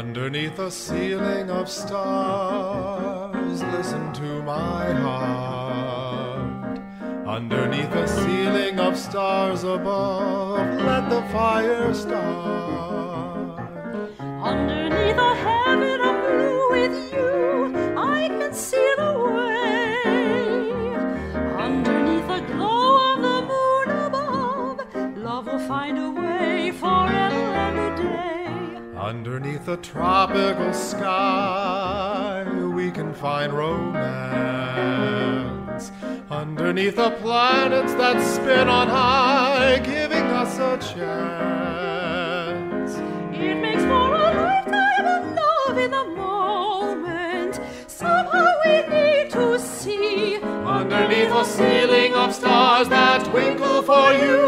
Underneath a ceiling of stars, listen to my heart. Underneath a ceiling of stars above, let the fire start. Underneath a heaven of blue with you, I can see the way. Underneath the glow of the moon above, love will find a way forever. Underneath a tropical sky, we can find romance. Underneath the planets that spin on high, giving us a chance. It makes for a lifetime of love in the moment. Somehow we need to see Underneath a ceiling of stars that twinkle for you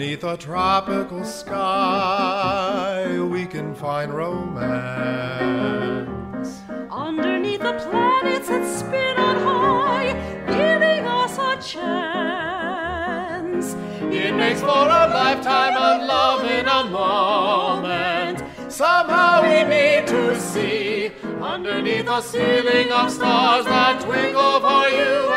Underneath a tropical sky, we can find romance. underneath the planets that spin on high, giving us a chance. It makes for a lifetime of love in a moment. Somehow we need to see underneath a ceiling of stars that twinkle for you.